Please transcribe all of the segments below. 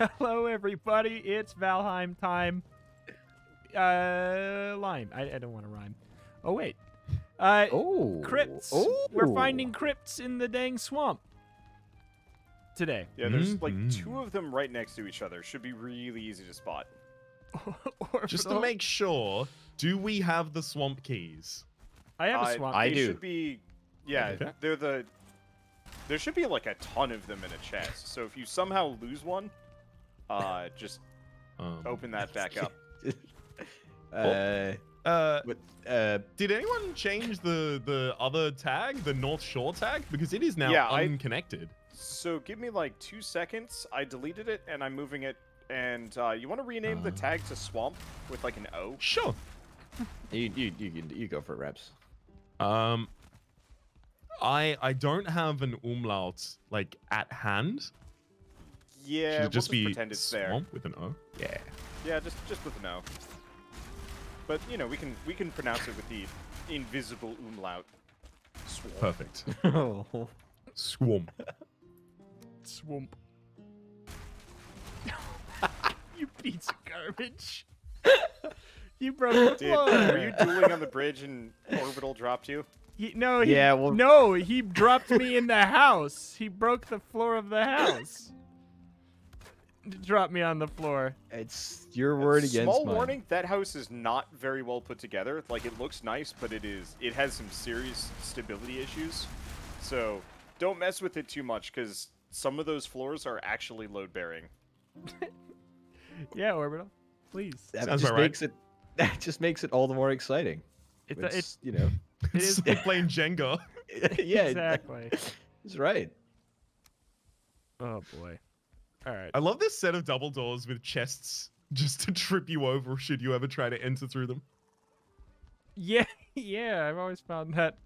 Hello, everybody. It's Valheim time. Uh, line. I, I don't want to rhyme. Oh wait. Uh, Oh. crypts. Oh. We're finding crypts in the dang swamp today. Yeah, there's like Mhm. two of them right next to each other. Should be really easy to spot. Just to make sure, do we have the swamp keys? I have a Uh, swamp. I they do. Should be, yeah. Okay. They're the. There should be like a ton of them in a chest. So if you somehow lose one, uh, just Um, open that back up. uh, Uh, what, uh, did anyone change the the other tag, the North Shore tag, because it is now Yeah, I- unconnected? So give me like two seconds. I deleted it and I'm moving it. And uh, you want to rename the Uh. tag to Swamp with like an O? Sure. you, you, you, you go for it, Reps. Um, I I don't have an umlaut like at hand. Yeah, Should we'll just just be pretend it's there. swamp with an O? Yeah. Yeah, just just with an O. But you know, we can we can pronounce it with the invisible umlaut. Swamp. Perfect. oh. Swamp. Swamp. you piece of garbage. you broke the Did, floor. were you dueling on the bridge and Orbital dropped you? He, no, he, Yeah, well- no, he dropped me in the house. He broke the floor of the house. Dropped me on the floor. It's your word against Small mine. warning: that house is not very well put together. Like it looks nice, but it is it has some serious stability issues. So don't mess with it too much because some of those floors are actually load bearing. Yeah, orbital. Please. That Sounds just about right. makes it. That just makes it all the more exciting. It's, It's, it's you know. It is- It's like playing Jenga. yeah. exactly. He's right. Oh boy. All right. I love this set of double doors with chests just to trip you over should you ever try to enter through them. Yeah, yeah. I've always found that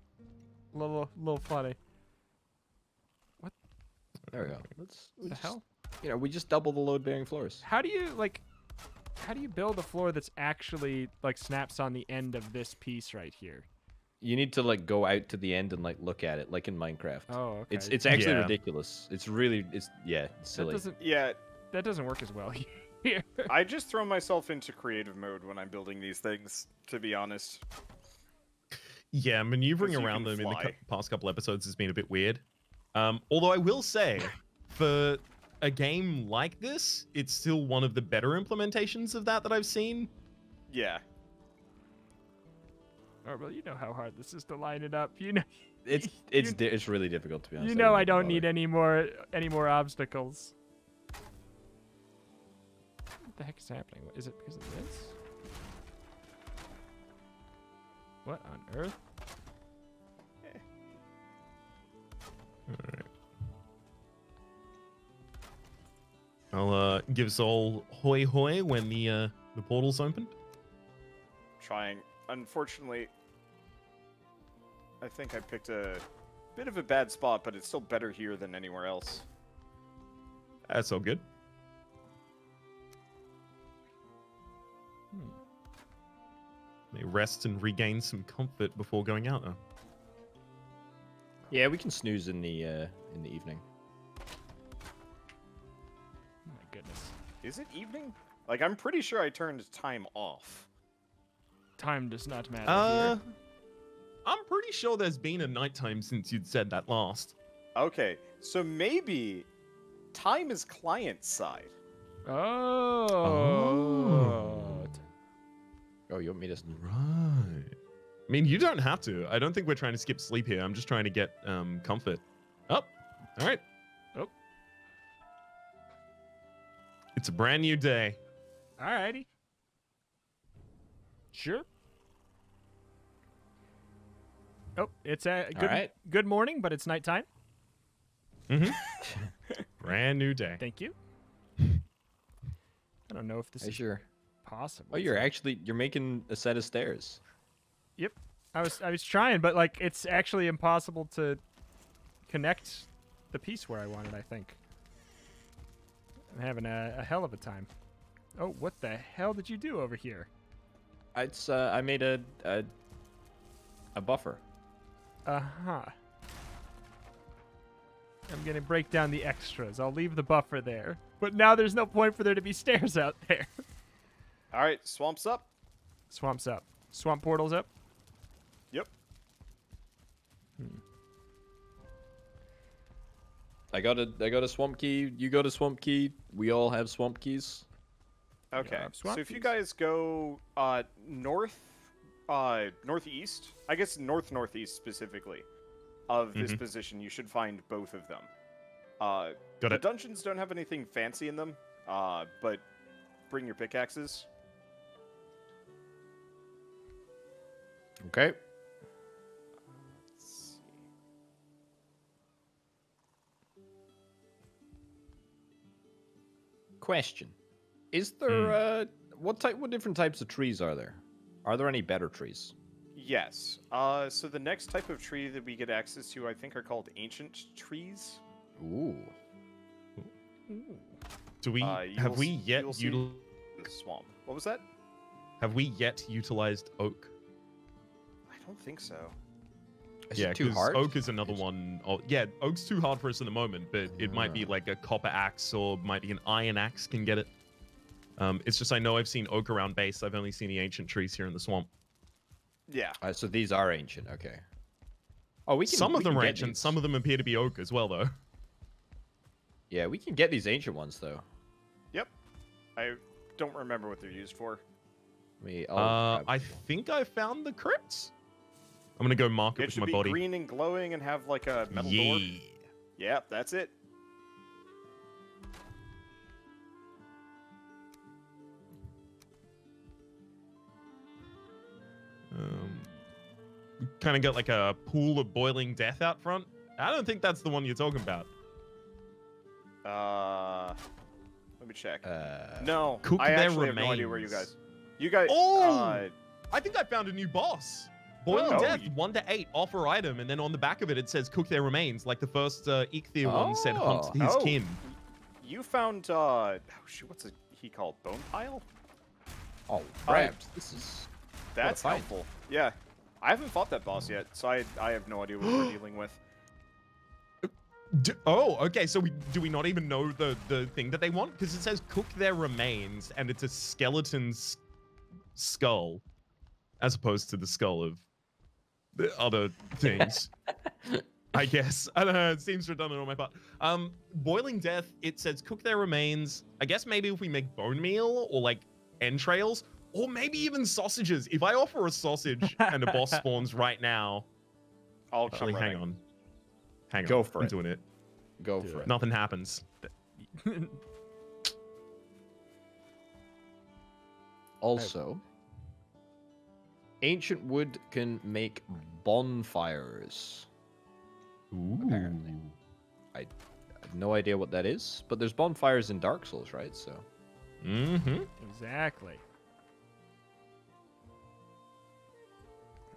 a little, little funny. What? There we go. Let's. we The just- hell? You know, we just double the load bearing floors. How do you like? How do you build a floor that's actually like snaps on the end of this piece right here? You need to like go out to the end and like look at it, like in Minecraft. Oh, okay. It's it's actually Yeah. ridiculous. It's really it's yeah, it's that doesn't Yeah, that doesn't work as well here. I just throw myself into creative mode when I'm building these things. To be honest, Yeah, maneuvering around can them in the fly. past couple episodes has been a bit weird. Um, although I will say, for a game like this, it's still one of the better implementations of that that I've seen. yeah. Oh, well, you know how hard this is to line it up. You know, It's it's you- di- it's really difficult to be honest. you know, I wouldn't don't need any more any more obstacles. What the heck is happening? Is it because of this? What on earth? All right. I'll uh, give us all hoy hoy when the uh, the portal's opened. Trying. Unfortunately, I think I picked a bit of a bad spot, but it's still better here than anywhere else. That's all good. Hmm. May rest and regain some comfort before going out. Though. Yeah, we can snooze in the uh in the evening. Oh my goodness. Is it evening? Like I'm pretty sure I turned time off. Time does not matter Uh, here. I'm pretty sure there's been a nighttime since you'd said that last. Okay, so maybe time is client side. Oh. Oh, you want me to? s- Right. I mean, you don't have to. I don't think we're trying to skip sleep here. I'm just trying to get um, comfort. Up. All right. Oh. It's a brand new day. Alrighty. Sure. Oh, it's a good right. good morning, but it's nighttime. Mm-hmm. Brand new day. Thank you. I don't know if this Are you is sure? possible. Oh, you're actually you're making a set of stairs. Yep. I was I was trying, but like it's actually impossible to connect the piece where I wanted, I think. I'm having a, a hell of a time. Oh, what the hell did you do over here? It's uh, I made a a, a buffer. Uh-huh. I'm gonna break down the extras. I'll leave the buffer there. but now there's no point for there to be stairs out there. All right, swamps up. Swamp's up. Swamp portal's up. Yep. I got a I got a swamp key. You got a swamp key. We all have swamp keys. Okay. Yeah, so swamp if you guys go uh, north, uh, northeast, I guess north northeast specifically, of this Mhm. position, you should find both of them. Uh, Got the it. dungeons don't have anything fancy in them, uh, but bring your pickaxes. Okay. Question: Is there uh what type? What different types of trees are there? Are there any better trees? Yes. Uh, so the next type of tree that we get access to, I think, are called ancient trees. Ooh. Do we Uh, have we s- yet you util- The swamp. What was that? have we yet utilized oak? I don't think so. Is yeah, it too 'cause hard? oak is another one. Oh, yeah, oak's too hard for us in the moment, but it might be Ah. like a copper axe or might be an iron axe can get it. Um, it's just I know I've seen oak around base. I've only seen the ancient trees here in the swamp. Yeah. Uh, so these are ancient. Okay. Oh, we can. some of them can are ancient. these. Some of them appear to be oak as well, though. Yeah, we can get these ancient ones though. Yep. I don't remember what they're used for. Me. Uh, I think I found the crypts. I'm gonna go mark it, It with should my be body. green and glowing and have like a metal door. yeah. Yep, that's it. Kind of got like a pool of boiling death out front. I don't think that's the one you're talking about. Uh, let me check. Uh, no, cook I their actually have no idea where you guys. You guys. Oh! Uh, I think I found a new boss. Boiling Oh. Death, 1 to 8, offer item, and then on the back of it, it says cook their remains, like the first uh, Eikthyr one said hunt Oh. his Oh. kin. you found. Uh, oh shoot, what's it, he called? Bone pile. Oh, I- right. This is. That's helpful. Yeah, I haven't fought that boss yet, so I I have no idea what we're dealing with. D- oh, okay, so we, do we not even know the, the thing that they want? Because it says cook their remains, and it's a skeleton's skull, as opposed to the skull of the other things. I guess. I don't know. It seems redundant on my part. Um, Boiling Death, it says cook their remains. I guess maybe if we make bone meal or like entrails, or maybe even sausages. If I offer a sausage and a boss spawns right now, I'll come actually, hang running. on. Hang Go on. Go for I'm it. doing it. Go for it. Nothing happens. Also, ancient wood can make bonfires. Apparently. I have no idea what that is, but there's bonfires in Dark Souls, right? So. Mm-hmm. Exactly.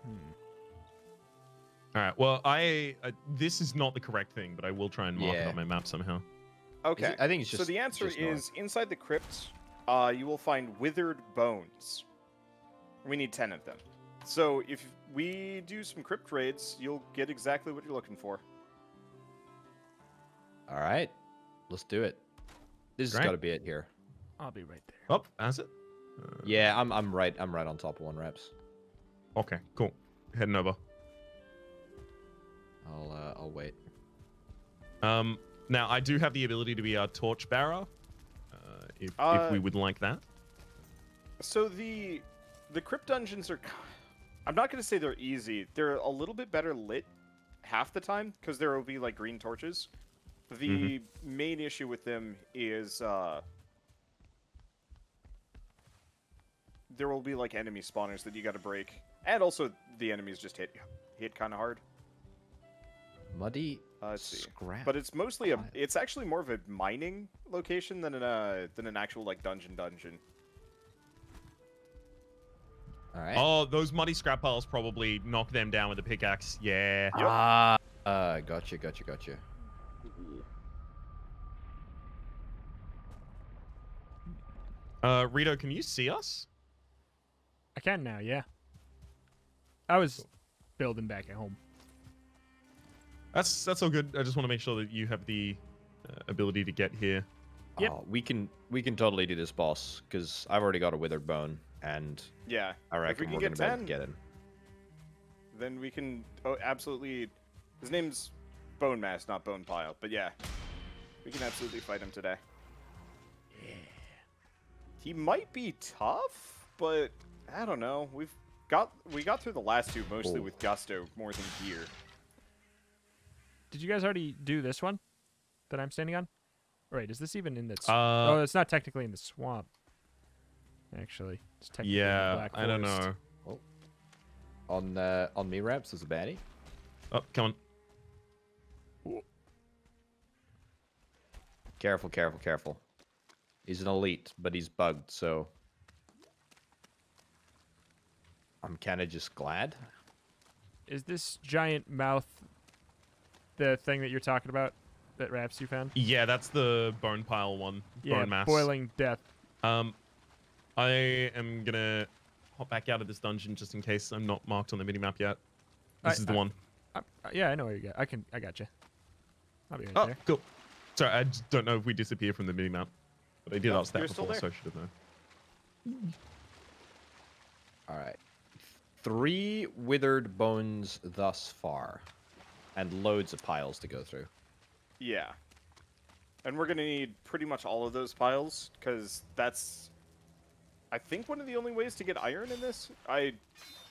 Hmm. All right. Well, I uh, this is not the correct thing, but I will try and mark it on my map somehow. Okay. I think it's just. so the answer just north. is inside the crypt. Uh, you will find withered bones. We need ten of them. So if we do some crypt raids, you'll get exactly what you're looking for. All right, let's do it. This has got to be it here. I'll be right there. Oh, has it? Uh, Yeah, I'm I'm right. I'm right on top of one reps. Okay. Cool. Heading over. I'll uh, I'll wait. Um. Now I do have the ability to be a torch bearer. Uh, if if Uh, we would like that. So the the crypt dungeons are. I'm not going to say they're easy. They're a little bit better lit half the time because there will be like green torches. The main issue with them is uh, there will be like enemy spawners that you got to break, and also the enemies just hit hit kind of hard. Muddy Uh, scrap. But it's mostly a. It's actually more of a mining location than an uh, than an actual like dungeon dungeon. all right. Oh, those muddy scrap piles probably knock them down with a pickaxe. Yeah. Yep. Ah, uh, gotcha, gotcha, gotcha. Uh, Rito, can you see us? I can now, yeah. I was building back at home. That's that's all good. I just want to make sure that you have the uh, ability to get here. Yep. Oh, we can we can totally do this, boss, because I've already got a withered bone, and Yeah. I if reckon we are can gonna get be able to get in. then we can oh, absolutely. His name's Bone Mass, not Bone Pile. But yeah, we can absolutely fight him today. Yeah. He might be tough, but I don't know. We've got we got through the last two mostly Oh. with gusto more than gear. Did you guys already do this one that I'm standing on? Wait, is this even in the? s- Uh, oh, it's not technically in the swamp. Actually, it's technically in the Yeah, Black I don't Forest. know. On uh, on me ramps as a baddie. Oh, come on. Careful, careful, careful. He's an elite, but he's bugged, so I'm kind of just glad. Is this giant mouth the thing that you're talking about that Raps you found? Yeah, that's the bone pile one. Yeah, bone mass. boiling death. Um, I am gonna hop back out of this dungeon just in case I'm not marked on the mini map yet. This I- is the I- one. Uh, uh, yeah, I know where you got. I can. I got you. I'll be right Oh, there. cool. Sorry, I just don't know if we disappear from the mini map, but I did No, ask that before, so I should have known. All right. Three withered bones thus far, and loads of piles to go through. Yeah. And we're gonna need pretty much all of those piles, because that's I think one of the only ways to get iron in this. I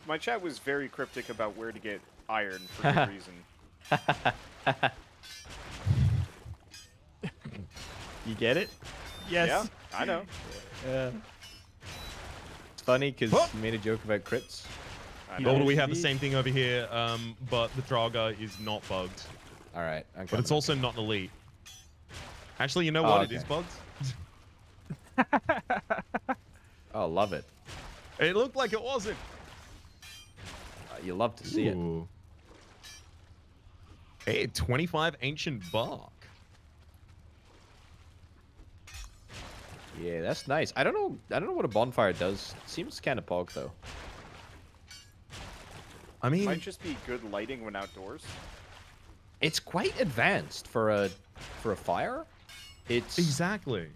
my chat was very cryptic about where to get iron for good reason. You get it? Yes. Yeah, I know. Yeah. It's funny because you made a joke about crits. I know. Well, we have the same thing over here, um, but the Draugr is not bugged. All right, I'm But it's also not an elite. Actually, you know Oh, what? It okay. is bugged. Oh, love it. It looked like it wasn't. Uh, you love to see it. Hey, 25 ancient bark. Yeah, that's nice. I don't know. I don't know what a bonfire does. It Seems kind of pog though. I mean, Might just be good lighting when outdoors. It's quite advanced for a for a fire. It's exactly.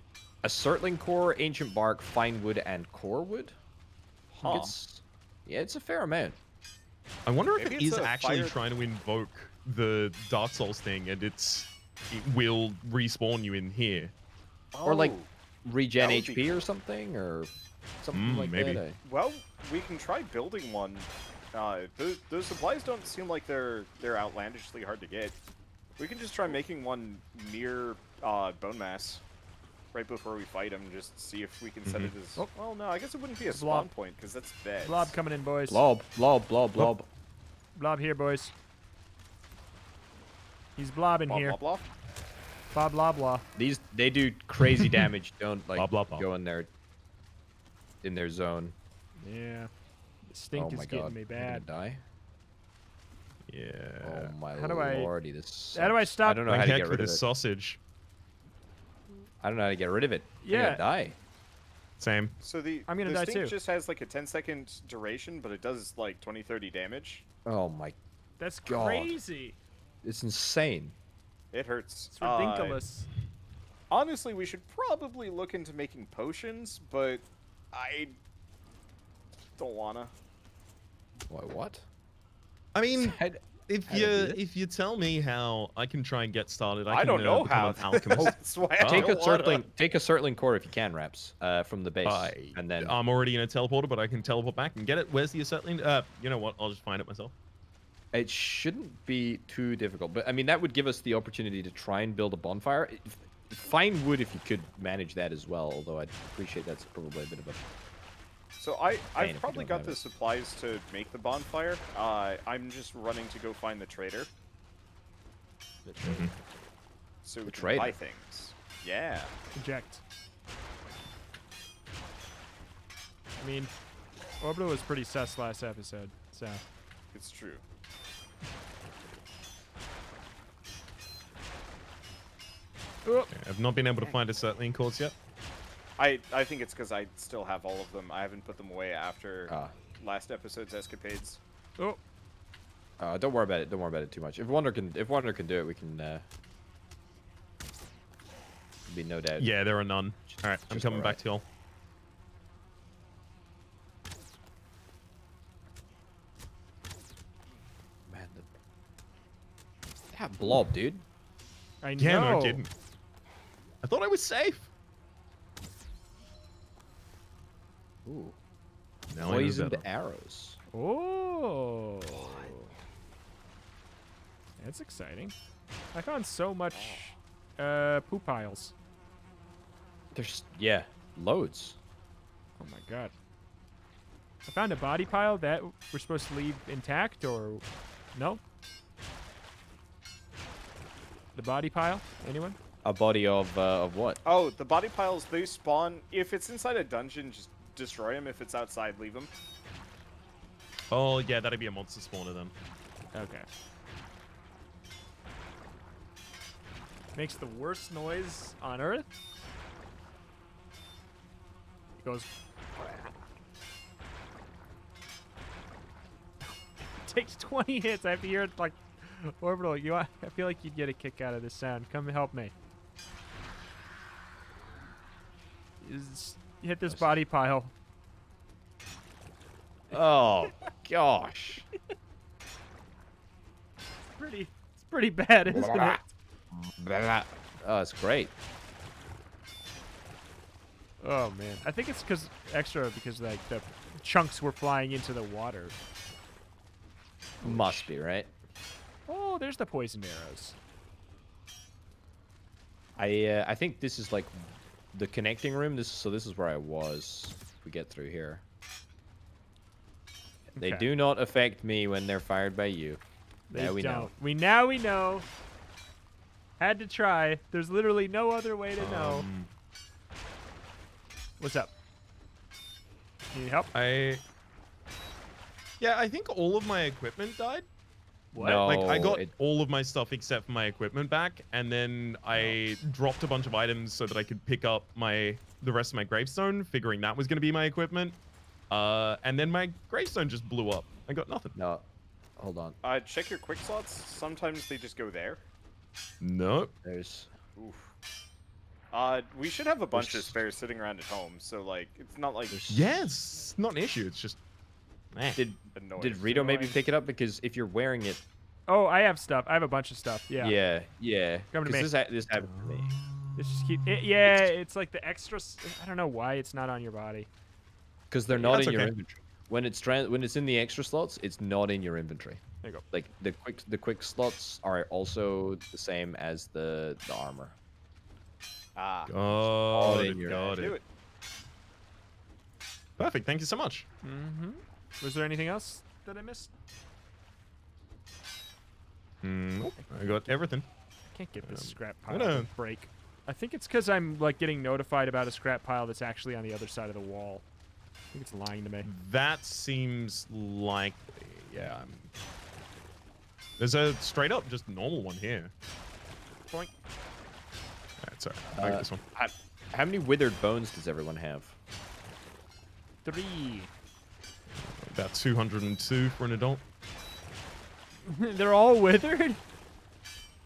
a Surtling core, ancient bark, fine wood, and core wood. Huh. It's, yeah, it's a fair amount. I wonder if Maybe it it's actually fire- trying to invoke the Dark Souls thing, and it's it will respawn you in here. Or like Oh, regen that would HP or something, or something Mm, like maybe. that. I- well, we can try building one. Uh, those, those supplies don't seem like they're they're outlandishly hard to get. We can just try making one near uh, bone mass right before we fight him. Just see if we can set it as. Oh. Well, no, I guess it wouldn't be a spawn Blob. point because that's bad. Blob coming in, boys. Blob, blob, blob, blob. Blob here, boys. He's blobbing Blah, here. blah, blah. Blob, blah, blah. These they do crazy damage. Don't like Blah, blah, blah. go in there in their zone. Yeah. The stink oh is my getting god, me I'm gonna bad. die. Yeah. Oh my How do I- lordy, this. how do I sucks. stop- I don't know how to get with rid of this sausage. I don't know how to get rid of it. I'm Yeah. die. Same. So the I'm gonna the die stink too. just has like a 10 second duration, but it does like 20, 30 damage. Oh my, That's God. crazy. it's insane. It hurts. It's Uh, ridiculous. honestly, we should probably look into making potions, but I don't wanna. What? What? I mean, I- if how you if you tell me how I can try and get started, I, I, can, don't uh, know become how. an alchemist. That's why I take a don't wanna. Surtling, take a Surtling core if you can, Raps, uh, from the base, I, and then I'm already in a teleporter, but I can teleport back and get it. Where's the acetylene? Uh, you know what? I'll just find it myself. it shouldn't be too difficult. But I mean, that would give us the opportunity to try and build a bonfire. If- Fine wood if you could manage that as well. Although I'd appreciate that's probably a bit of a So I, I've probably got the it. supplies to make the bonfire. Uh, I'm just running to go find the trader so we The can trader? buy things. Yeah. Eject. I mean, Orbital was pretty sus last episode, so. It's true. Oh, I've not been able to find acetylene cores yet. I, I think it's because I still have all of them. I haven't put them away after Ah. last episode's escapades. oh, Uh, don't worry about it. Don't worry about it too much. If Wander can, if Wander can do it, we can. Uh... be no doubt. Yeah, there are none. All right, I'm coming alright. back to y'all. Man, the... that blob, dude. I know. Yeah, no kidding. I thought I was safe. Ooh, Now poisoned arrows. Oh. That's exciting. I found so much uh, poop piles. There's yeah, loads. Oh my god. I found a body pile that we're supposed to leave intact, or no? The body pile? Anyone? A body of uh, of what? Oh, the body piles, they spawn. If it's inside a dungeon, just destroy him. If it's outside, leave him. Oh yeah, that'd be a monster spawn spawner then. Okay. Makes the worst noise on Earth. It goes. Takes 20 hits. I have to hear it like orbital. You, I feel like you'd get a kick out of this sound. Come help me. Is hit this body pile. Oh gosh. Pretty. It's pretty bad, isn't it? Blah. Oh, it's great. Oh man, I think it's because extra because like the chunks were flying into the water. Must be right. Oh, there's the poisoned arrows. I uh, I think this is like the connecting room. This so this is where I was. If we get through here, they Okay. do not affect me when they're fired by you. They now we don't. know. We now we know. Had to try. There's literally no other way to know. Um, What's up? Need help? I. Yeah, I think all of my equipment died. What? No, like I got it- all of my stuff except for my equipment back, and then I dropped a bunch of items so that I could pick up my the rest of my gravestone, figuring that was going to be my equipment. Uh, and then my gravestone just blew up. I got nothing. No, hold on. Uh, check your quick slots. Sometimes they just go there. Nope. There's Oof. Uh, we should have a bunch of spares sitting around at home, so like it's not like There's- Yeah, it's not an issue. It's just. Eh. did annoying. did Rito maybe pick it up because if you're wearing it, Oh, I have stuff. I have a bunch of stuff. Yeah. yeah, yeah. Come to 'cause me. This, ha- this happened to me. Let's just keep. It, yeah, it's like the extra. I don't know why it's not on your body. Because they're not That's in your okay. inventory. When it's tran when it's in the extra slots, it's not in your inventory. There you go. Like the quick the quick slots are also the same as the the armor. Ah, Got in it. Got it. it. Perfect. Thank you so much. Mm-hmm. Was there anything else that I missed? Mm, nope. I got everything. I can't get this Um, scrap I'm pile gonna- to break. I think it's because I'm like getting notified about a scrap pile that's actually on the other side of the wall. I think it's lying to me. That seems likely. Yeah. I'm... There's a straight up just normal one here. Boink. Alright, sorry. I got Uh, this one. How, how many withered bones does everyone have? Three. About 202 for an adult. They're all withered.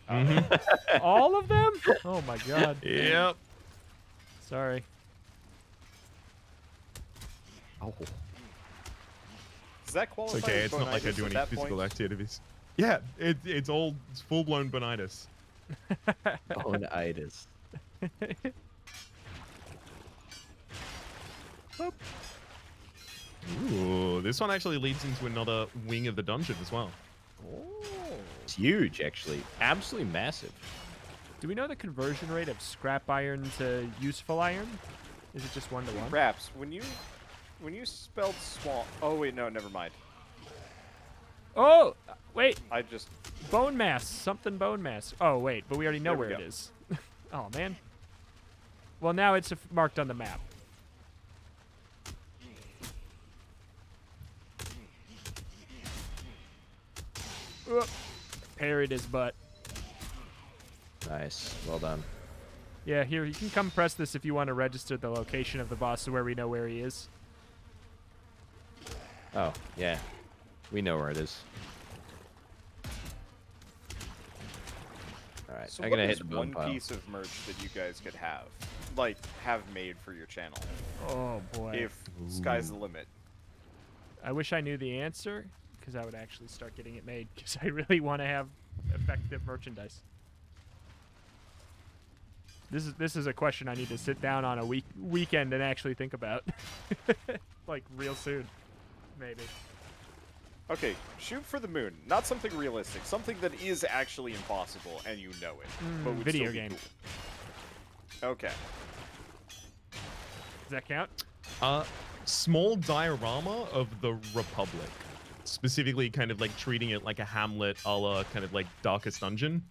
Mm-hmm. all of them? Oh my god. yep. Sorry. Oh, Does that It's okay. It's not like I do any physical point? activities. Yeah, it, it's all full blown bonitis. bonitis. Ooh, this one actually leads into another wing of the dungeon as well. It's huge, actually. Absolutely massive. Do we know the conversion rate of scrap iron to useful iron? Is it just one to one? Raps, when you when you spelled swamp. Oh wait, no, never mind. Oh, wait. I just Bone mass. Something bone mass. Oh, wait. But we already know There where it is. oh, man. Well, now it's marked on the map. Oop. Parried his butt. Nice. Well done. Yeah, here, you can come press this if you want to register the location of the boss so where we know where he is. Oh, yeah. We know where it is. All right, So I'm gonna hit the one bone pile. piece of merch that you guys could have, like have made for your channel, Oh boy. if sky's the limit? I wish I knew the answer because I would actually start getting it made because I really want to have effective merchandise. This is this is a question I need to sit down on a week weekend and actually think about, like real soon, maybe. Okay, shoot for the moon. Not something realistic. Something that is actually impossible, and you know it. Mm, would video game. cool. Okay. Does that count? Uh, small diorama of the Republic. Specifically, kind of like treating it like a Hamlet a la kind of like Darkest Dungeon.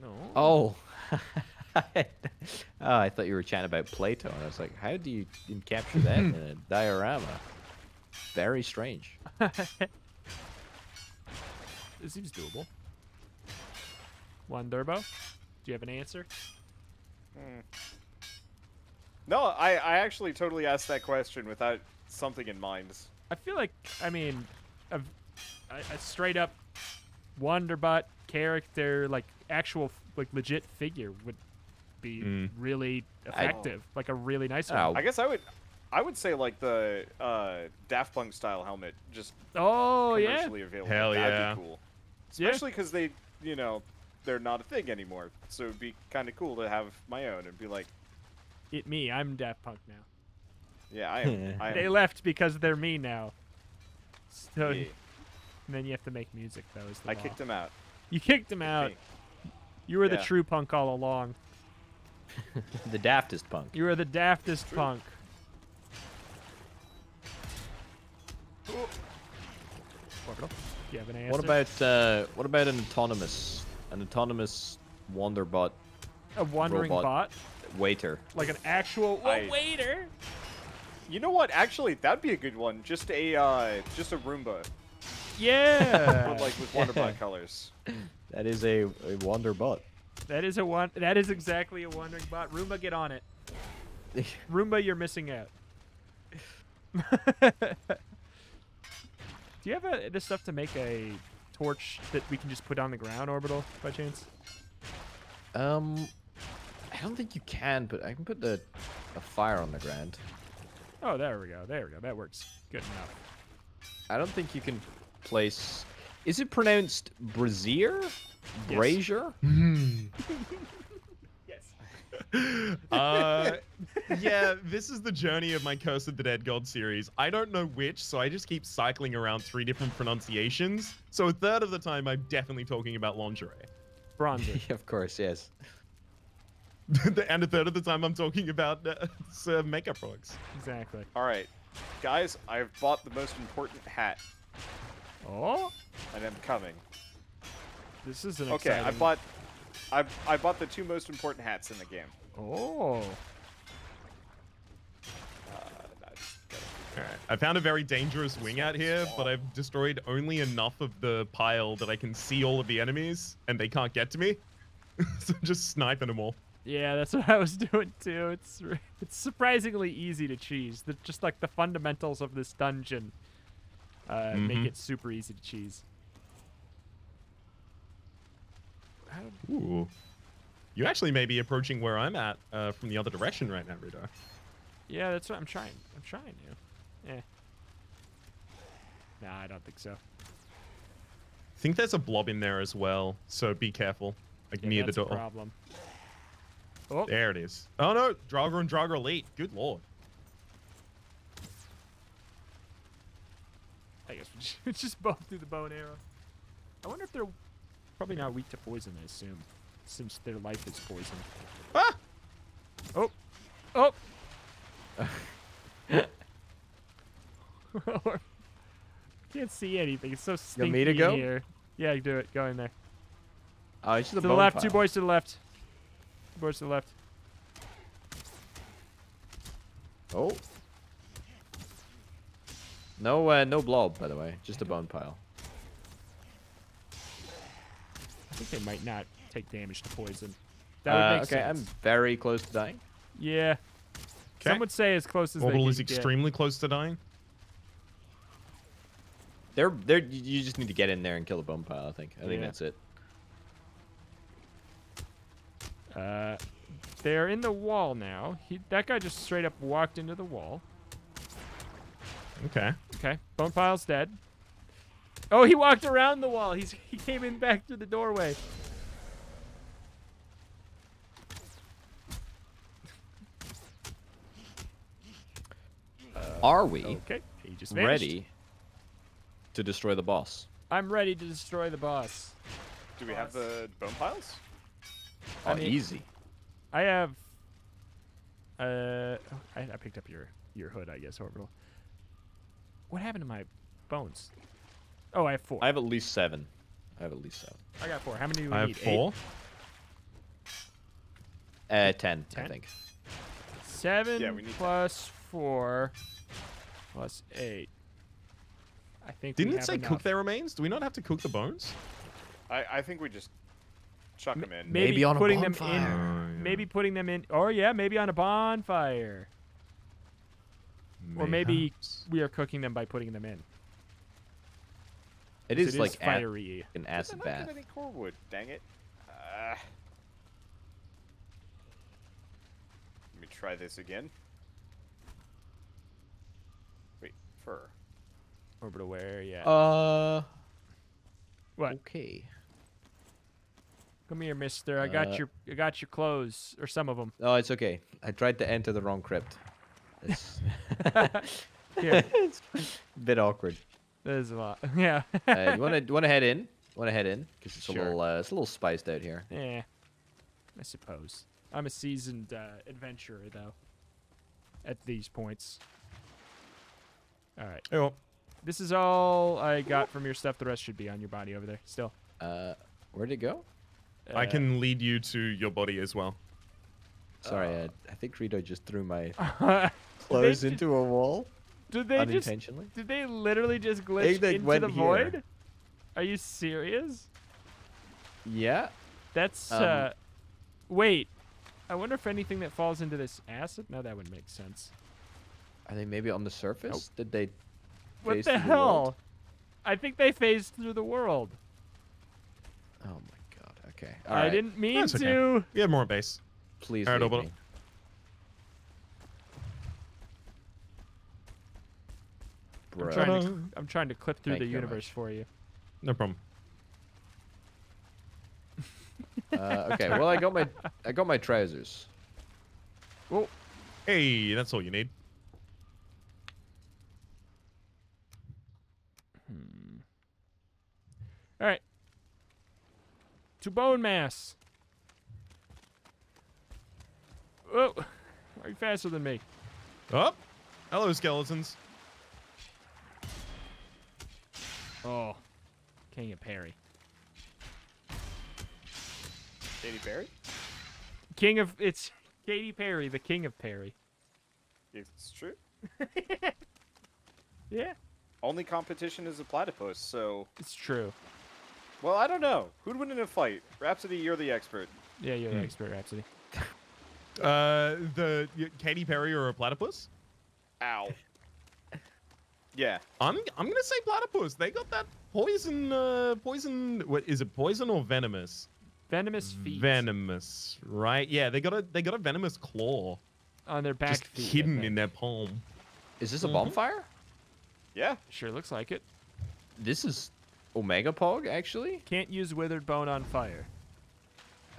No. Oh. oh, I thought you were chatting about Plato, and I was like, how do you capture that in a diorama? Very strange. it seems doable. One Durbo. Do you have an answer? Hmm. No, I, I actually totally asked that question without something in mind. I feel like I mean, a, a, a straight up Wanderbot character, like actual like legit figure, would be Mm. really effective. Like a really nice one. I guess I would I would say like the uh, Daft Punk style helmet just Oh yeah. commercially available. Hell That'd yeah. be cool. Especially because they, you know, they're not a thing anymore. So it'd be kind of cool to have my own and be like, It me. I'm Daft Punk now. Yeah, I am. I They left because they're me now. So yeah. and then you have to make music. though. was the I law. kicked him out. You kicked him out. Me. You were the true punk all along. the daftest punk. You were the daftest punk. Orbital. You have an answer? What about uh, what about an autonomous, an autonomous Wanderbot a wandering robot? bot? waiter? Like an actual I- waiter? You know what? Actually, that'd be a good one. Just a uh, just a Roomba, Yeah. but like with Wanderbot colors. That is a, a Wanderbot. that is a one. That is exactly a wandering bot. Roomba, get on it. Roomba, you're missing out. Do you have a, the stuff to make a torch that we can just put on the ground, orbital, by chance? Um, I don't think you can, but I can put the a fire on the ground. Oh, there we go. There we go. That works. Good enough. I don't think you can place. Is it pronounced brazier? Yes. Brazier? Yes. Uh, yeah, this is the journey of my Curse of the Dead God series. I don't know which, so I just keep cycling around three different pronunciations. So a third of the time, I'm definitely talking about lingerie. Bronzer. of course, yes. and a third of the time, I'm talking about uh, s- uh, makeup products. exactly. All right, guys, I've bought the most important hat, Oh, and I'm coming. this is an Okay, I bought, I I bought the two most important hats in the game. Oh. Uh, I just gotta- All right. I found a very dangerous wing out here, but I've destroyed only enough of the pile that I can see all of the enemies, and they can't get to me. so just sniping them all. Yeah, that's what I was doing too. It's it's surprisingly easy to cheese. The, just like the fundamentals of this dungeon uh, make Mhm. it super easy to cheese. Ooh. You actually may be approaching where I'm at uh, from the other direction right now, Rudo. yeah, that's what I'm trying. I'm trying to. Eh. Nah, I don't think so. I think there's a blob in there as well, so be careful. Like Yeah, near the that's door. problem. Oh, There it is. Oh no, Draugr and Draugr Elite. Good lord. I guess we just, both do the bow and arrow. I wonder if they're probably not weak to poison. I assume, since their life is poison. Ah! Oh, oh. Can't see anything. It's so want stinky me to go? here. Yeah, do it. Go in there. Oh, it's just To the bone left. Two boys to the left. Two boys to the left. Oh. No, uh, no blob, by the way. Just a bone pile. I think they might not take damage to poison. That would Uh, make okay, sense. I'm very close to dying. Yeah. Some would say as close as they Orbital can is get. extremely close to dying. They're, they're, you you just need to get in there and kill the bone pile, I think. I think that's it. Uh, they're in the wall now. He, that guy just straight up walked into the wall. Okay. Okay, bone pile's dead. Oh, he walked around the wall. He's he came in back through the doorway. Are we Okay, he just vanished. ready to destroy the boss? I'm ready to destroy the boss. Do we have the bone piles? Oh, I mean- easy. I have. Uh, I, I picked up your your hood, I guess, orbital. What happened to my bones? Oh, I have four. I have at least seven. I have at least seven. I got four. How many do we I have need? four. Uh, ten, I think. Seven Yeah, ten. plus four plus eight. I think. Didn't it have say enough. cook their remains? Do we not have to cook the bones? I, I think we just chuck them in. Maybe, Maybe on a putting them in. Oh, yeah. Maybe putting them in. Or yeah, maybe on a bonfire. Or maybe we are cooking them by putting them in. It is it like a- fiery. an Did acid I not bath. get any core wood? Dang it. Uh, let me try this again. Wait, fur. Orbital where? Yeah. Uh, what? okay. Come here, Mister. I got Uh, your. I got your clothes, or some of them. No, it's okay. I tried to enter the wrong crypt. It's, Here, it's a bit awkward. there's a lot. Yeah. Uh, you wanna wanna head in? Want to head in? Because it's Sure. a little uh, it's a little spiced out here. Yeah. I suppose. I'm a seasoned uh, adventurer, though. At these points. All right. Hey, well, This is all I got from your stuff. The rest should be on your body over there. Still. Uh, where'd it go? I Uh, can lead you to your body as well. Sorry, uh, I think Rito just threw my clothes did into a wall Did they just? Did they literally just glitch they into went the here. void? Are you serious? Yeah. That's Um, uh. Wait. I wonder if anything that falls into this acid. No, that would make sense. Are they maybe on the surface? Did they? What the through hell? world? I think they phased through the world. Oh my god. I All right. didn't mean That's okay. to. We have more base. Please All right, leave Obel. me. I'm trying, to, I'm trying to clip through Thank the universe much. for you. No problem. Uh, okay. Well, I got my I got my trousers. Oh, Hey, that's all you need. To bone mass. Oh, are you faster than me? Oh, hello, skeletons. Oh, King of Perry. Katy Perry? King of it's Katy Perry, the King of Perry. It's true. Yeah, Only competition is a platypus, so it's true. Well, I don't know. Who'd win in a fight? Rhapsody, you're the expert. Yeah, you're the Hmm. expert, Rhapsody. Uh, the Katy Perry or a platypus? Ow. yeah. I'm I'm gonna say platypus. They got that poison. Uh, poison. What is it? Poison or venomous? Venomous feet Venomous, right? Yeah, they got a they got a venomous claw on their back just feet. Hidden in their palm. Is this a Mhm. bonfire? Yeah. Sure looks like it. This is Omega Pog, actually. Can't use withered bone on fire.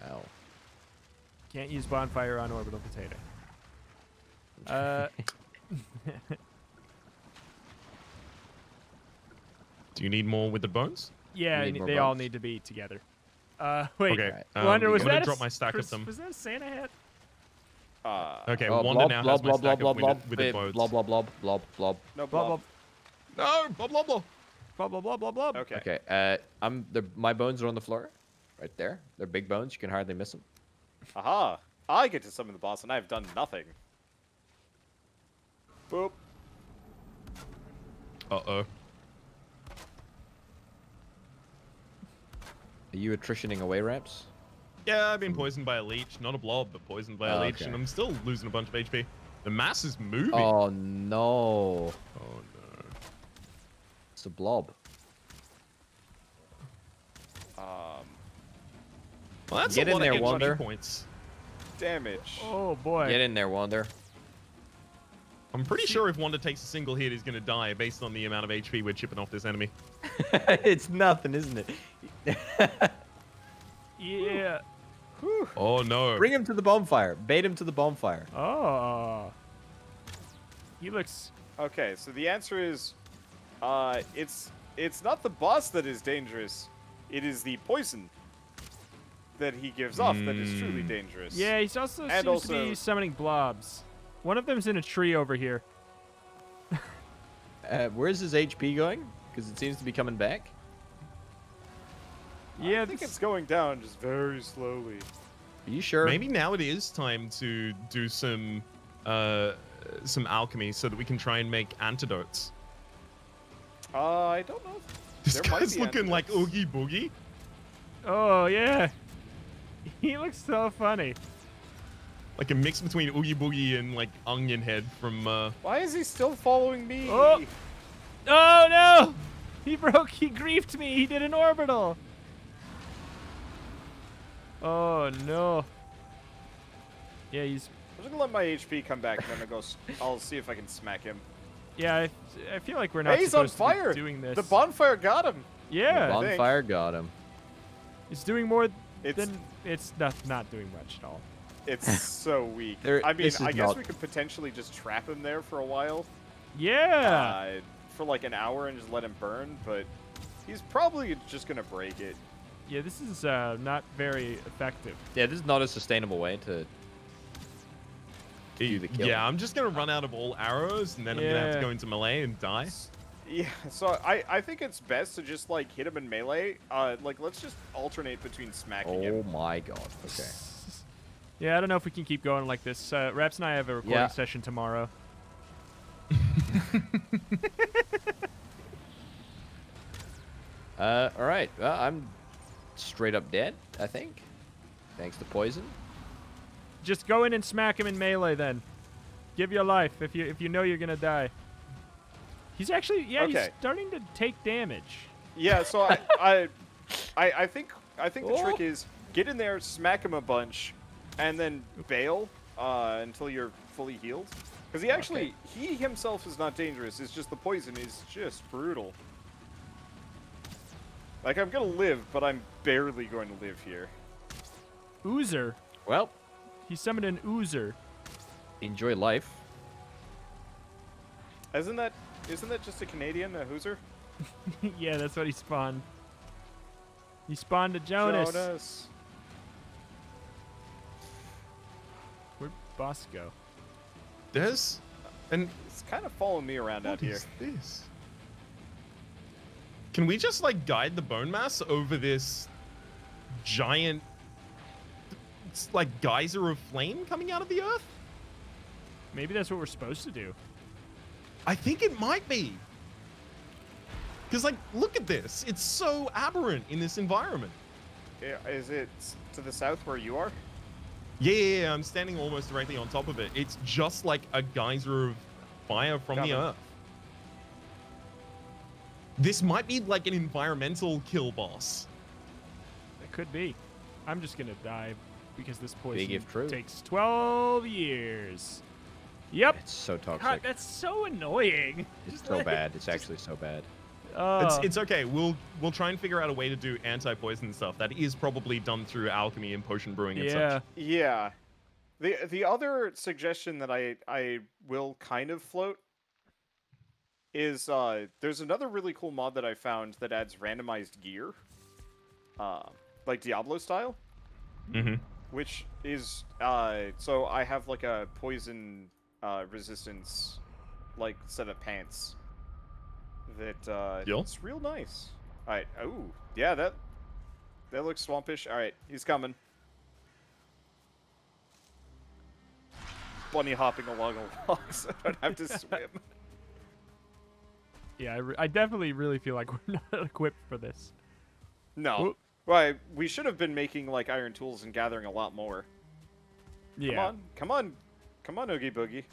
Ow. Can't use bonfire on orbital potato. Uh, Do you need more with the bones? yeah, need and more they all need to be together. Uh, wait. Okay. Alright. um, Wander, was I'm gonna that a drop s- my stack Chris, of them. Was that a Santa hat? Uh, Okay, Oh, Wander blob, now blob, has my blob, stack blob, of blob, withered, withered blob, bones. blob, blob, blob, blob, blob. No Blah blah blob. No, blah blah blah. Blah blah blah blah blah. Okay. Okay. Uh, I'm the my bones are on the floor, right there. They're big bones. You can hardly miss them. Aha. I get to summon the boss, and I've done nothing. Boop. Uh oh. Are you attritioning away, Raps? Yeah, I've been poisoned by a leech, not a blob, but poisoned by a Oh, leech, okay. and I'm still losing a bunch of HP. The mass is moving. Oh no! Oh, no. It's a blob. Um, Well, that's Get a in lot there, of HP Wander. points. damage. Oh boy. Get in there, Wander. I'm pretty sure if Wander takes a single hit, he's gonna die based on the amount of HP we're chipping off this enemy. it's nothing, isn't it? Yeah. Oh no. Bring him to the bonfire. Bait him to the bonfire. Oh. He looks. Okay, so the answer is, uh, it's it's not the boss that is dangerous. It is the poison that he gives off that is truly Mm. dangerous. Yeah, he's also And seems to be summoning blobs. One of them's in a tree over here. Uh, where's his HP going? Because it seems to be coming back. Yeah, I think it's going down just very slowly. Are you sure? Maybe now it is time to do some uh some alchemy so that we can try and make antidotes. Uh, I don't know. This There guy's looking like. Oogie Boogie. Oh yeah. He looks so funny. Like a mix between Oogie Boogie and like Onion Head from uh Why is he still following me? Oh. Oh no! He broke. He griefed me. He did an orbital. Oh no. Yeah, he's. I'm just gonna let my HP come back, and then I'll go. I'll see if I can smack him. Yeah, I, I feel like we're not Hey, he's on supposed to be fire. doing this. The bonfire got him. yeah, think. bonfire got him. it's doing more It's- than it's not not doing much at all. It's so weak. There- I mean, I guess not- we could potentially just trap him there for a while, Yeah. uh, for like an hour, and just let him burn. But he's probably just gonna break it. yeah, this is uh, not very effective. Yeah, this is not a sustainable way to do the kill. Yeah, I'm just gonna run out of all arrows and then I'm gonna have to go into melee and die. Yeah, so I, I think it's best to just like hit him in melee. Uh, like let's just alternate between smacking Oh him. Oh my god. Okay. Yeah, I don't know if we can keep going like this. Uh, Raps and I have a recording Yeah. session tomorrow. Uh, all right. Well, I'm straight up dead. I think, thanks to poison. Just go in and smack him in melee then. Give your life if you if you know you're gonna die. He's actually yeah, he's starting to take damage. Yeah, so I, I, I, I think I think the Oh. trick is get in there, smack him a bunch, and then bail uh, until you're fully healed. Because he actually, he himself is not dangerous. It's just the poison is just brutal. Like I'm gonna live, but I'm barely going to live here. Oozer. Well, He summoned an oozer. enjoy life. Isn't that isn't that just a Canadian, a Hooser? yeah, that's what he spawned. He spawned a Jonas. Jonas. Where'd boss go? There's and It's kind of following me around out here. here. is this? Can we just like guide the Bonemass over this giant it's like geyser of flame coming out of the earth? Maybe that's what we're supposed to do. I think it might be. Because, like, look at this. It's so aberrant in this environment. Yeah, Is it to the south where you are? Yeah, yeah, yeah, I'm standing almost directly on top of it. It's just like a geyser of fire from the Coming. earth. This might be like an environmental kill boss. It could be. I'm just gonna die because this poison if true. takes 12 years. Yep. It's so toxic. God, that's so annoying. it's Just so like- bad. It's actually so bad. Oh. It's it's okay. We'll we'll try and figure out a way to do anti-poison stuff. That is probably done through alchemy and potion brewing and yeah. such. Yeah. The the other suggestion that I I will kind of float is uh there's another really cool mod that I found that adds randomized gear. Uh like Diablo style, Mm-hmm. Which is uh so I have like a poison uh resistance like set of pants that uh Yeah. it's real nice. Alright, oh yeah that that looks swampish. Alright, he's coming. bunny hopping along a log so I don't have to swim. Yeah, I, re- I definitely really feel like we're not equipped for this. No. Whoop. Right, we should have been making like iron tools and gathering a lot more. Yeah. Come on, come on, come on, Oogie Boogie.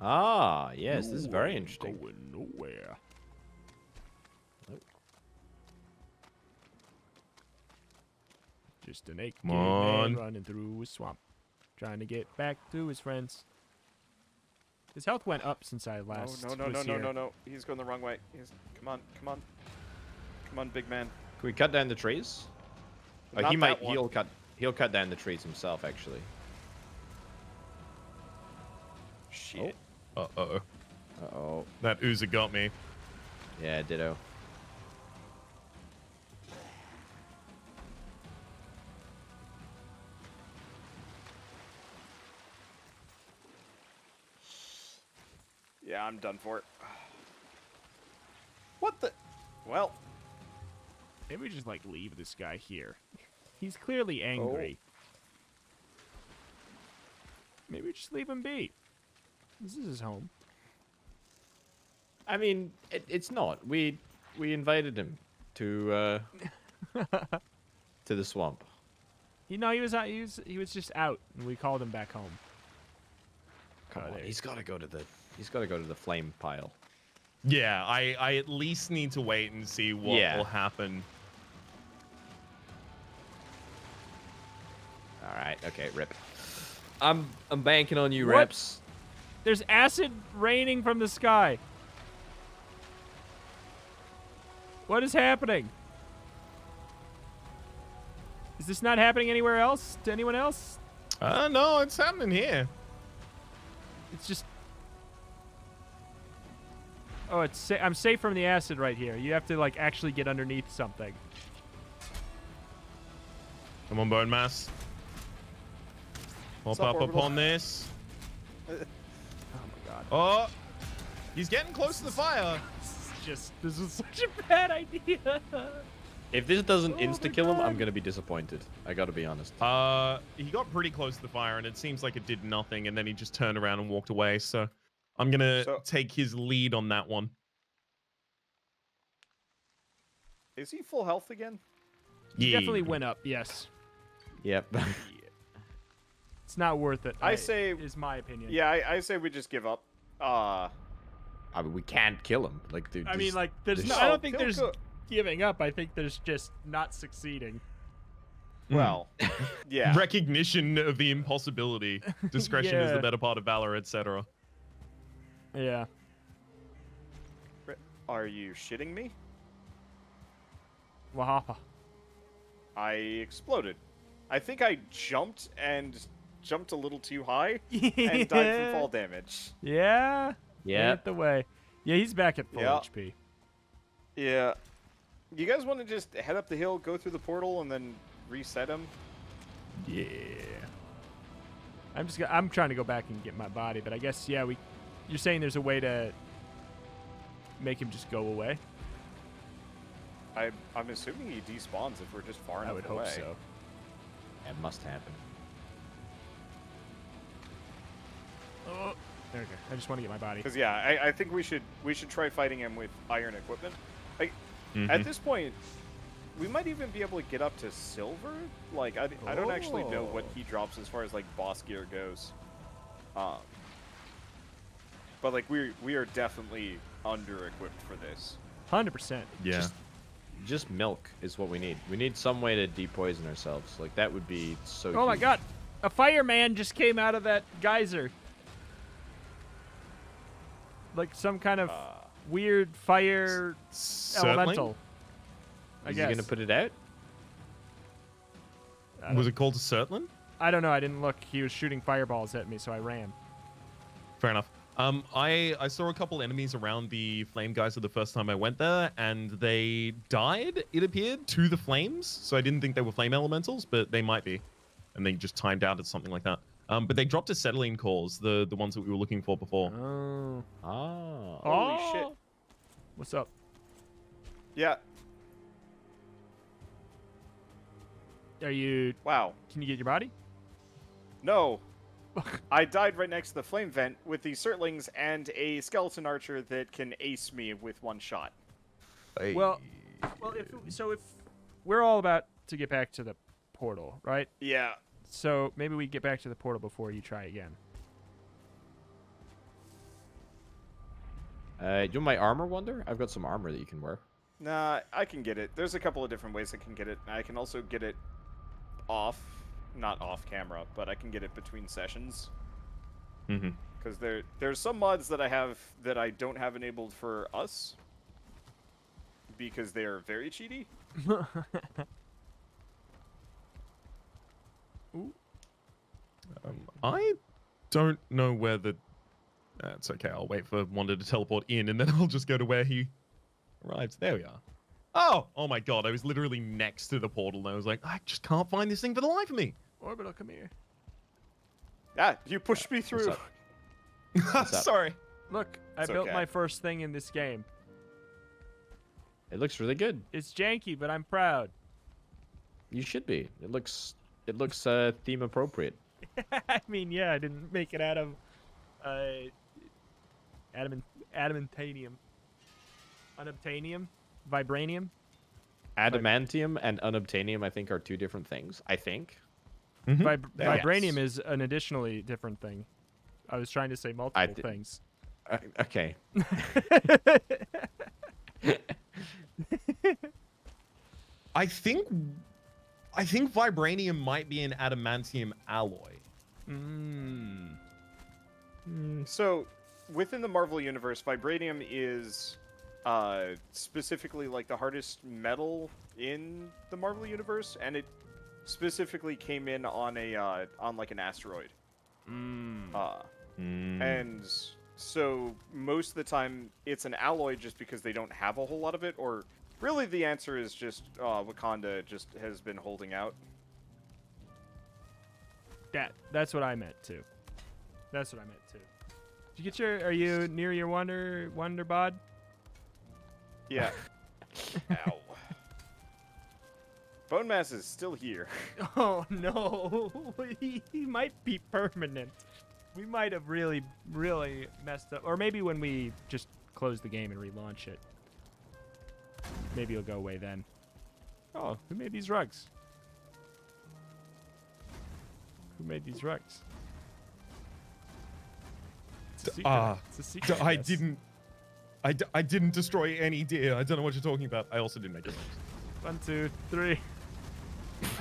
Ah, yes, this is very interesting. Going nowhere. Just an naked Come man running through a swamp. trying to get back to his friends. His health went up since I last no, no, was no, no, here. no, no. He's going the wrong way. He's come on, come on, come on, big man. Can we cut down the trees? Oh, he might. one. He'll cut. He'll cut down the trees himself, actually. Shit. Uh oh. Uh oh. That Oozer got me. Yeah, ditto. Yeah, I'm done for it. What the? Well, Maybe we just like leave this guy here. He's clearly angry. Maybe we just leave him be. This is his home. I mean, it, it's not. We we invited him to uh to the swamp. You know, he was out. He was he was just out, and we called him back home. Come Oh, on, he's got to go to the he's got to go to the flame pile. Yeah, I, I at least need to wait and see what Yeah. will happen. All right. Okay. Rip. I'm I'm banking on you, What? reps. There's acid raining from the sky. What is happening? Is this not happening anywhere else? To anyone else? Uh, no, it's happening here. It's just. Oh, it's sa- I'm safe from the acid right here. You have to like actually get underneath something. Come on, Bonemass. Pop up, up Orbital? upon this. Oh my god. Oh, he's getting close to the fire. Is just this is such a bad idea. If this doesn't Oh insta kill him, I'm gonna be disappointed. I gotta be honest. Uh, he got pretty close to the fire, and it seems like it did nothing, and then he just turned around and walked away. So, I'm gonna So- take his lead on that one. is he full health again? Yeah. Definitely went up. Yes. Yep. It's not worth it. I say- is my opinion. Yeah, I, I say we just give up. Uh, I mean, we can't kill him. Like, dude. I mean, like, there's this- no. I don't think kill there's Cook. giving up. I think there's just not succeeding. well, yeah. Recognition of the impossibility. Discretion is the better part of valor, etc. Yeah. Are you shitting me? Wahapa. I exploded. I think I jumped and jumped a little too high and died from fall damage. Yeah. Yeah. Ain't the way. Yeah, he's back at full Yeah. HP. Yeah. You guys want to just head up the hill, go through the portal, and then reset him? Yeah. I'm just. go- I'm trying to go back and get my body, but I guess yeah. We. You're saying there's a way to make him just go away? I, I'm assuming he despawns if we're just far enough away. I enough would away. hope so. That must happen. Oh. Okay. I just want to get my body. Because yeah, I, I think we should we should try fighting him with iron equipment. Like Mm-hmm. at this point, we might even be able to get up to silver. Like I, I don't actually know what Oh. he drops as far as like boss gear goes. Um, but like we we are definitely under equipped for this. Hundred percent. Yeah. Just, just milk is what we need. We need some way to depoison ourselves. Like that would be so. Oh my god! A fireman just came out of that geyser. Like some kind of Uh, weird fire Certainly. elemental. I Is guess. he gonna put it out? Was it called a Surtling? I don't know. I didn't look. He was shooting fireballs at me, so I ran. Fair enough. Um, I I saw a couple enemies around the flame geyser the first time I went there, and they died. It appeared to the flames, so I didn't think they were flame elementals, but they might be, and they just timed out at something like that. Um, but they dropped acetylene cores, the the ones that we were looking for before. Oh. Ah. Holy shit. Oh. What's up? yeah. Are you? Wow. Can you get your body? No. I died right next to the flame vent with the Surtlings and a skeleton archer that can ace me with one shot. Well, well, if so, if we're all about to get back to the portal, right? Yeah. So maybe we get back to the portal before you try again. Uh, do you want my armor, Wander? I've got some armor that you can wear. Nah, I can get it. There's a couple of different ways I can get it. I can also get it off not off camera, but I can get it between sessions. Mm-hmm. Because there there's some mods that I have that I don't have enabled for us. Because they are very cheaty. Um, I don't know where the. That's okay. I'll wait for Wander to teleport in, and then I'll just go to where he arrives. There we are. Oh, oh my god! I was literally next to the portal, and I was like, I just can't find this thing for the life of me. Orbital, come here. Ah, you pushed me through. up? up? Sorry. Look, I It's built okay. my first thing in this game. It looks really good. It's janky, but I'm proud. You should be. It looks it looks uh, theme appropriate. I mean, yeah, I didn't make it out of uh, adamant, adamantanium, unobtainium, vibranium. Adamantium and unobtainium, I think, are two different things. I think. Mhm. Vib- Yes. Vibranium is an additionally different thing. I was trying to say multiple did- things. Uh, okay. I think, I think vibranium might be an adamantium alloy. mm. So, within the Marvel universe, vibranium is uh, specifically like the hardest metal in the Marvel universe, and it specifically came in on a uh, on like an asteroid. Mm. Uh, Mm. and so most of the time it's an alloy just because they don't have a whole lot of it, or really the answer is just uh, Wakanda just has been holding out. That that's what I meant too. That's what I meant too. Did you get your? Are you near your wonder wonder bod? Yeah. Ow. Bonemass is still here. Oh no, he, he might be permanent. We might have really, really messed up. Or maybe when we just close the game and relaunch it. Maybe it'll go away then. Oh, who made these rugs? Who made these rugs? It's a D- secret. ah, it's a D- secret. I yes. didn't. I, d- I didn't destroy any deer. I don't know what you're talking about. I also didn't make it. One, two, three.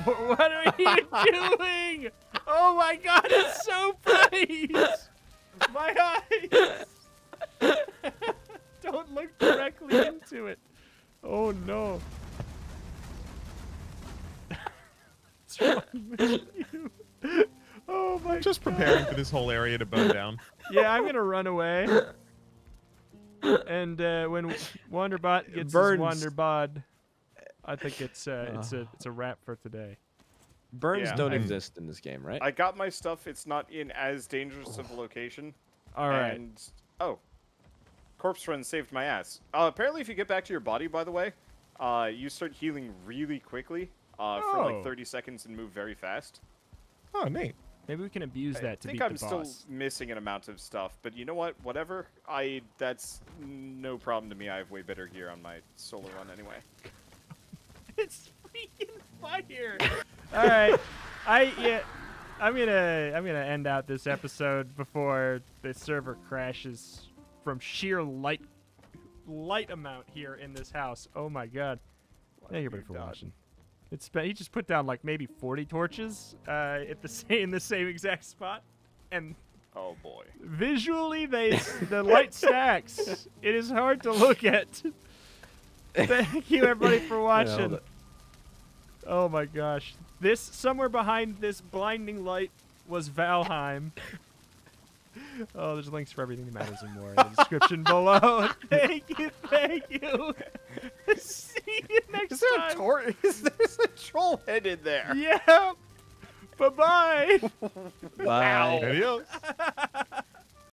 What are you doing? Oh my god, it's so bright! My eyes! Don't look directly into it. Oh no. What's wrong with you? Oh my I'm just god. preparing for this whole area to burn down. Yeah, I'm gonna run away. And uh, when Wanderbot gets Burns. his Wonderbod, I think it's uh, it's a it's a wrap for today. Burns Yeah, don't I- exist in this game, right? I got my stuff. It's not in as dangerous of a location. All right. And oh, corpse run saved my ass. Uh, apparently, if you get back to your body, by the way, uh, you start healing really quickly uh, for Oh. like 30 seconds and move very fast. Oh, neat. Maybe we can abuse I that to think beat I'm the still boss. missing an amount of stuff, but you know what? Whatever. I that's no problem to me. I have way better gear on my solo run anyway. It's freaking fire! All right, I yeah, I'm gonna I'm gonna end out this episode before the server crashes from sheer light light amount here in this house. Oh my god! Thank you everybody for done? watching. It's been, he just put down like maybe 40 torches uh, at the same in the same exact spot, and Oh boy. visually they the light stacks. It is hard to look at. Thank you everybody for watching. hold oh my gosh. This somewhere behind this blinding light was Valheim. Oh, there's links for everything that matters and more in the description below. Thank you, thank you. See you next Is there a time. tor- Is there a troll head in there? yeah. Bye bye. Bye. Adios.